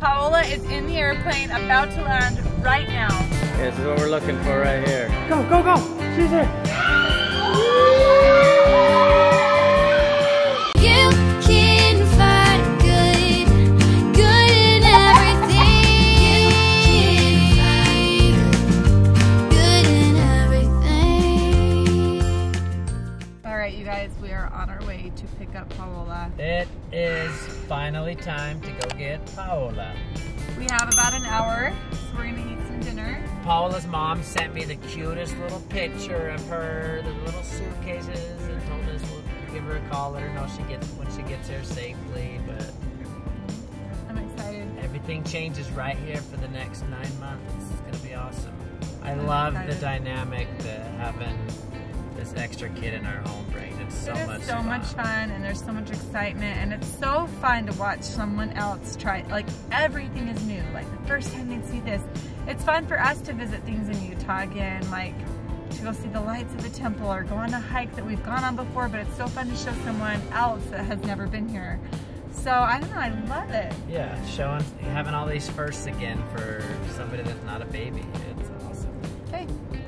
Paola is in the airplane about to land right now. This is what we're looking for right here. Go, go, go! She's here! Paola. It is finally time to go get Paola. We have about an hour, so we're gonna eat some dinner. Paola's mom sent me the cutest little picture of her, the little suitcases, and told us we'll give her a call, let her know she gets when she gets here safely. But I'm excited. everything changes right here for the next nine months. It's gonna be awesome. I I'm love the dynamic that having this extra kid in our home brings. It's so it much so fun. much fun and there's so much excitement and it's so fun to watch someone else try like everything is new like the first time they see this it's fun for us to visit things in utah again like to go see the lights of the temple or go on a hike that we've gone on before but it's so fun to show someone else that has never been here so i don't know i love it Yeah, showing having all these firsts again for somebody that's not a baby.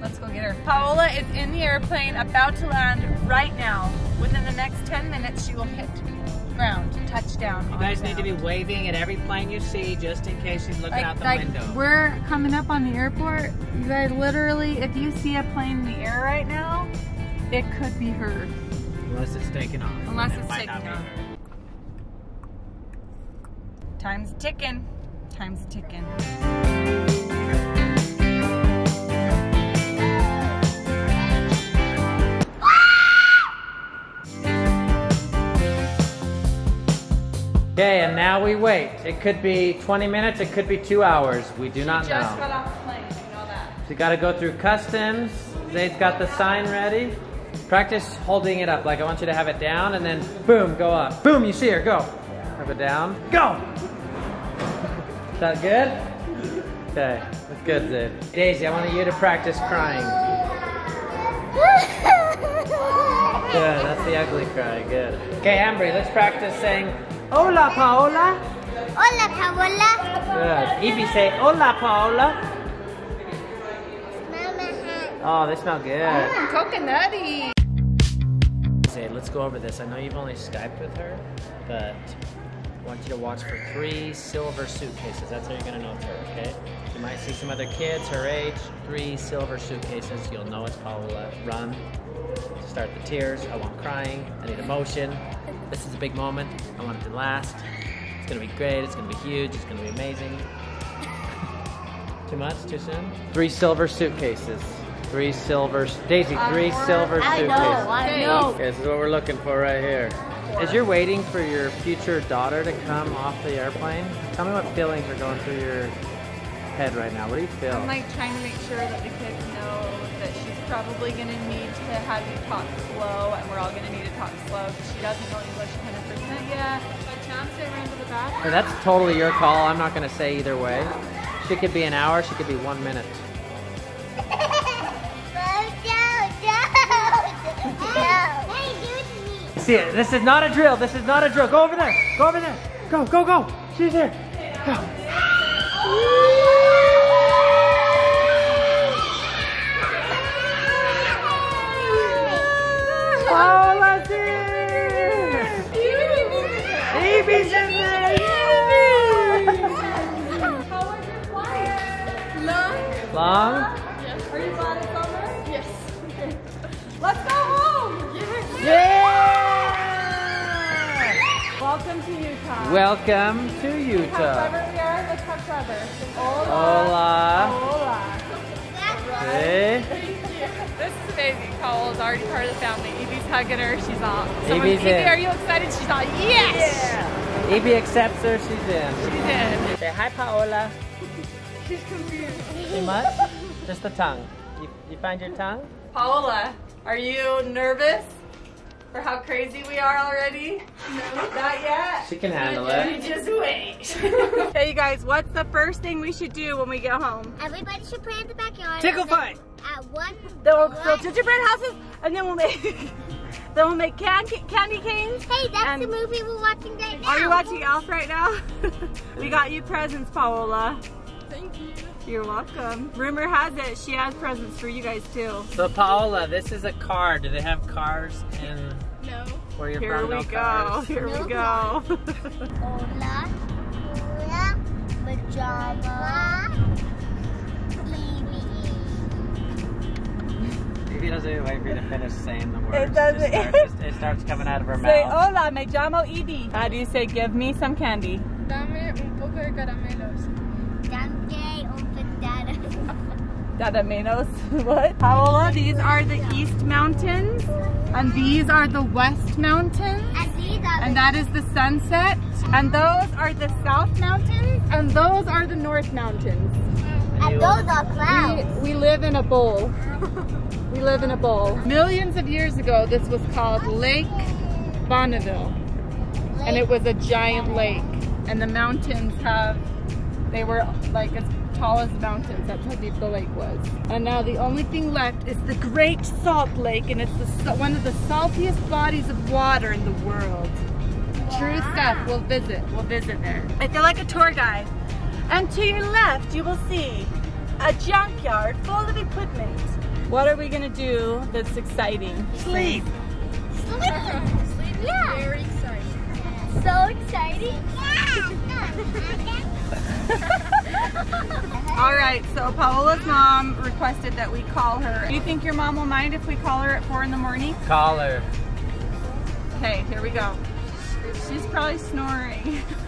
It's awesome. okay let's go get her paola is in the airplane about to land right now within the next 10 minutes she will hit ground touchdown You guys need to be waving at every plane you see just in case she's looking out the window. we're coming up on the airport. You guys literally, if you see a plane in the air right now, it could be her. Unless it's taking off. Unless It it's might not taking be off. her. Time's ticking. Time's ticking. Okay, and now we wait. It could be 20 minutes, it could be two hours. We do not know. Just know. got off the plane. You know that. So you gotta go through customs. Zade's got the sign ready. Practice holding it up. Like I want you to have it down and then boom, go up. Boom, you see her, go. Have it down. Go! Is that good? Okay, that's good, Zade. Daisy, I want you to practice crying. Good, that's the ugly cry, good. Okay, Ambree, let's practice saying, Hola, Paola. Hola, Paola. Good. Evie, say, Hola, Paola. Smell my hand. Oh, they smell good. Ah. Coconutty. Say, let's go over this. I know you've only Skyped with her, but I want you to watch for three silver suitcases. That's how you're gonna know it's her, okay? You might see some other kids her age. Three silver suitcases. You'll know it's Paola. Run. Start the tears. I want crying. I need emotion. This is a big moment. I want it to last. It's gonna be great. It's gonna be huge. It's gonna be amazing. Too much? Too soon? Three silver suitcases. Three silver. Daisy, three silver I suitcases. know, I know. Okay, this is what we're looking for right here. As you're waiting for your future daughter to come off the airplane, tell me what feelings are going through your head right now. What do you feel? I'm like trying to make sure that the kids know that she's probably going to need to have you talk slow, and we're all going to need to talk slow because she doesn't know English 100% yet. But Chance, they ran to the back. Hey, that's totally your call. I'm not going to say either way. She could be an hour. She could be one minute. It. See it. This is not a drill. This is not a drill. Go over there. Go over there. Go, go, go. She's here. Go. Long? Long. Are you glad it's over? Yes. Let's go home! Yes. Yeah. Welcome to Utah. Welcome to Utah. clever we are. Let's have clever. Hola. Hola. Hola. Hey. This is amazing. Paola's already part of the family. Evie's hugging her. She's all. Someone, Evie's Evie, in. are you excited? She's all, Yes! Evie accepts her. She's in. She's in. Say hi, Paola. She's confused. Too much? Just the tongue. You, you find your tongue? Paola, are you nervous for how crazy we are already? No, not yet. She can handle You it. just wait. hey, you guys, what's the first thing we should do when we get home? Everybody should play in the backyard. Tickle fight. At one. Then we'll one- build gingerbread houses, and then we'll make Then we'll make candy, candy canes. Hey, that's And- the movie we're watching right now. Are you watching Elf right now? we got you presents, Paola. Thank you. You're welcome. Rumor has it she has presents for you guys too. So Paola, this is a car. Do they have cars in No. where you're Here we go. cars? Here No we go. Hola, hola, pajama, Evie. He doesn't wait for you to finish saying the words. It doesn't. It starts, it starts coming out of her say mouth. hola, me llamo Edie. How do you say give me some candy? Dame un poco de caramelos. Danke und Bandana. Dada Menos. what? Paola, these are the East Mountains, and these are the West Mountains. And these are And that is the sunset. And those are the South Mountains. And those are the North Mountains. And those are clouds. We, we live in a bowl. we live in a bowl. Millions of years ago, this was called Lake Bonneville. And it was a giant lake. And the mountains have, they were like as tall as mountains. That's how deep the lake was. And now the only thing left is the Great Salt Lake. And it's the, one of the saltiest bodies of water in the world. True stuff. We'll visit. We'll visit there. I feel like a tour guide. And to your left, you will see a junkyard full of equipment. What are we gonna do that's exciting? Sleep. Sleep? Sleep Yeah. Very exciting. So exciting. All right, so Paola's mom requested that we call her. Do you think your mom will mind if we call her at four in the morning? Call her. Okay, here we go. She's probably snoring.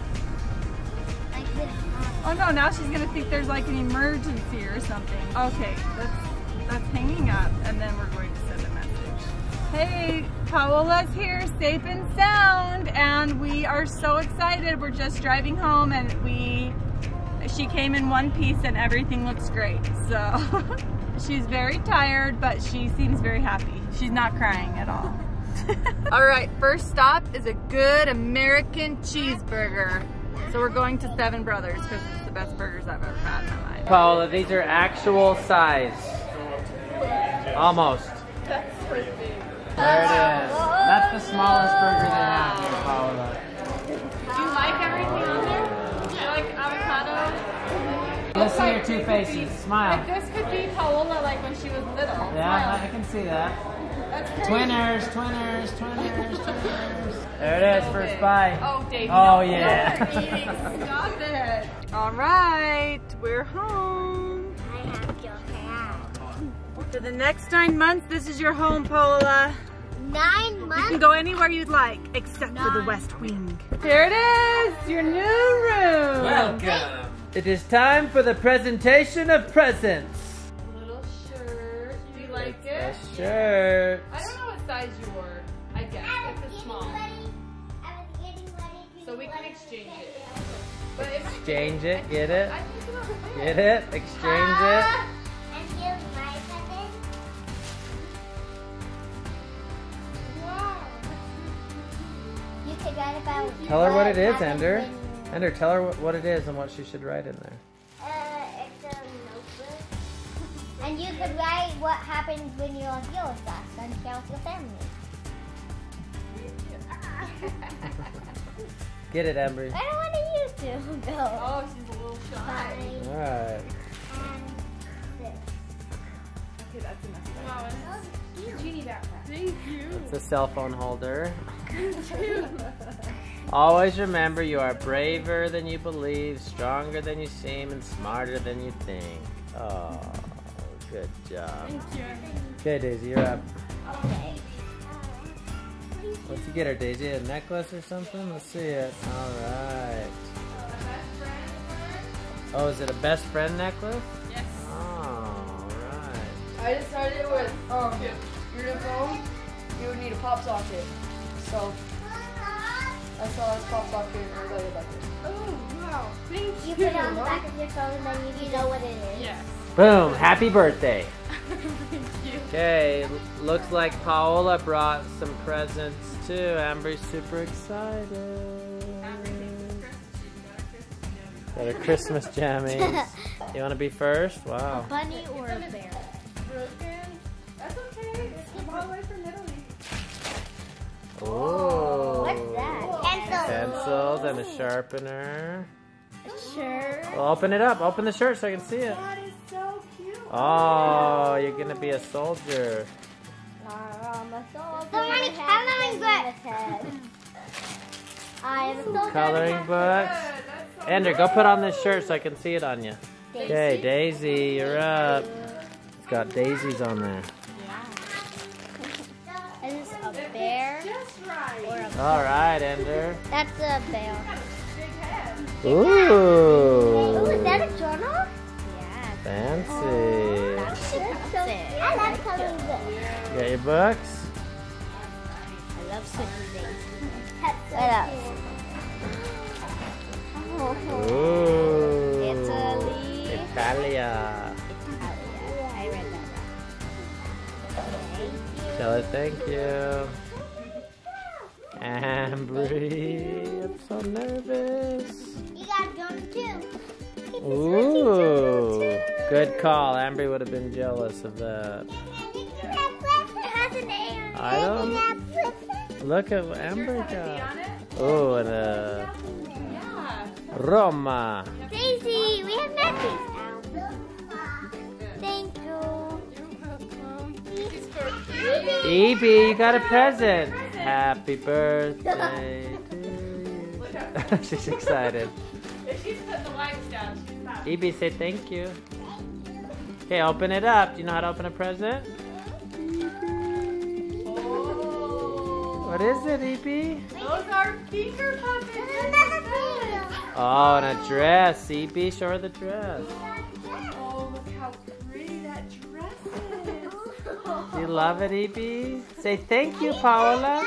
Oh no, now she's gonna think there's like an emergency or something. Okay, that's that's hanging up, and then we're going to send a message. Hey, Paola's here, safe and sound, and we are so excited. We're just driving home, and we she came in one piece, and everything looks great. So she's very tired, but she seems very happy. She's not crying at all. all right, first stop is a good American cheeseburger. So we're going to Seven Brothers because it's the best burgers I've ever had in my life. Paola, these are actual size. Almost. That's pretty big. There it is. That's the smallest burger they have here, Paola. Do you like everything on there? Do you like avocado? Let's see your two faces. Smile. Like this could be Paola like when she was little. Yeah, I can see that. That's crazy. Twinners, twinners, twinners, twinners. There it is, first bite. Oh, Dave. Oh, no, yeah. you're. Stop it. All right, we're home. I have your hat. For the next nine months, this is your home, Paola. Nine months? You can go anywhere you'd like, except for the West Wing. Here it is, your new room. Welcome. It is time for the presentation of presents. A shirt. I don't know what size you were. I guess it's a small, so we can exchange it. But Exchange it, get it, I think it'll get it, exchange it. And here's my present. Wow. You could write about. Tell her what it is, Ender. Ender, tell her what- what it is and what she should write in there. Could write what happens when you're here with us and share with your family. Get it, Embry. I don't want to use to go. Oh, she's a little shy. Fine. All right. And this. Okay, that's enough. Wow. Genie backpack. Thank you. It's a cell phone holder. Always remember you are braver than you believe, stronger than you seem, and smarter than you think. Oh, good job. Thank you. Okay, Daisy, you're up. Okay. What's you get her, Daisy? A necklace or something? Let's see it. All right. Oh, is it a best friend necklace? Yes. All right. I decided with um your phone, you would need a pop socket. So I saw this pop socket and I really liked it. Oh, wow. Thank you. You put it on the back of your phone and then you know what it is. Yes. Boom! Happy birthday. Thank you. Okay, looks like Paola brought some presents too. Amber's super excited. Got her Christmas jammies. You want to be first? Wow. Bunny or a bear? Broken. That's okay. It's all the way from Italy. Oh. What's that? Pencil. Pencils and a sharpener. Sure. Well, open it up. Open the shirt so I can see it. Oh, you're gonna be a soldier. I'm a soldier. Somebody coloring book. I am a soldier. Coloring books. So Ender, go put on this shirt so I can see it on you. Okay, Daisy, you're up. It's got daisies on there. Is this a bear right. or a All right, Ender. That's a bear. Big head. Oh, is Ooh, that a fancy. That's so I love coloring books. You got your books? I love switching things. What else? Ooh, Italy. Italia. I read that. Tell her thank you. Ambree, I'm so nervous. You got journal too. Ooh, good call. Ambree would have been jealous of that. I don't- Look at what Amber got. Oh, and uh, a Roma. Daisy, we have napkins now. Thank you. Evie, you got a present. Happy birthday to you. She's excited. Down, she's say thank you. Okay, open it up. Do you know how to open a present? Oh. What is it, Evie? Those are finger puppets. Oh, and a dress. Evie, show her the dress. Oh, look how pretty that dress is. Do you love it, Evie? Say thank you, Paola.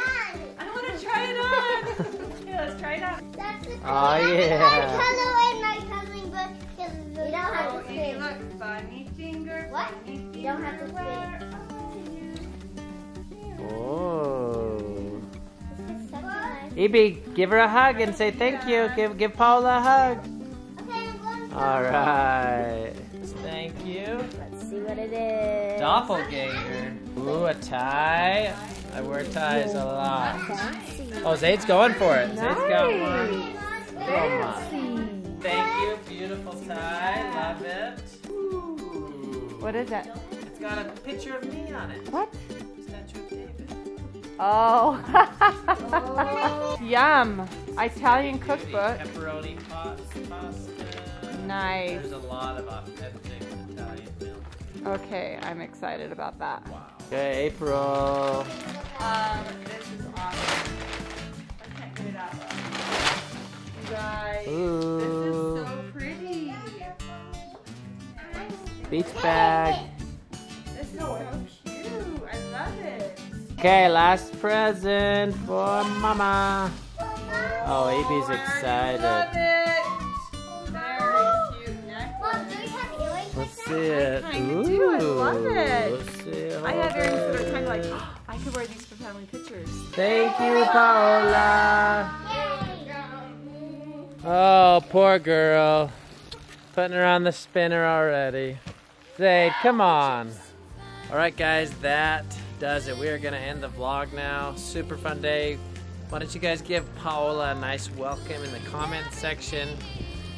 I want to try it on. Here, let's try it on. Oh, yeah. You don't have to finger, where? Oh. This is such a nice. Evie, give her a hug and say thank you. Give give Paola a hug. Okay, I'm going to. All right. Thank you. Let's see what it is. Doppelganger. Ooh, a tie. I wear ties a lot. Oh, Zade's going for it. Zade's got one. Come on. Thank you. Beautiful tie. Love it. Ooh. What is it? It's got a picture of me on it. What? Statue of David. Oh. Yum. Italian cookbook. Pepperoni pots, pasta. Nice. There's a lot of authentic Italian milk. Okay, I'm excited about that. Wow. Okay, April. Um, this is awesome. I can't get it out. You guys, this is Ooh. so pretty. Beach bag. This is cute. I love it. Okay, last present for Mama. Oh, oh, Abby's I excited. Love it. Very cute necklace. Mom, do we have earrings? Let's see it. kinda Ooh. do. I love it. Let's see it. I have earrings that are it. kind of like, I could wear these for family pictures. Thank you, Paola. Oh, poor girl. Putting her on the spinner already. Zade, come on. All right, guys, that does it. We are going to end the vlog now. Super fun day. Why don't you guys give Paola a nice welcome in the comment section?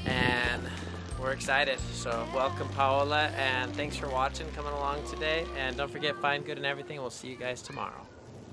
And we're excited. So, welcome, Paola. And thanks for watching, coming along today. And don't forget, find good in everything. We'll see you guys tomorrow.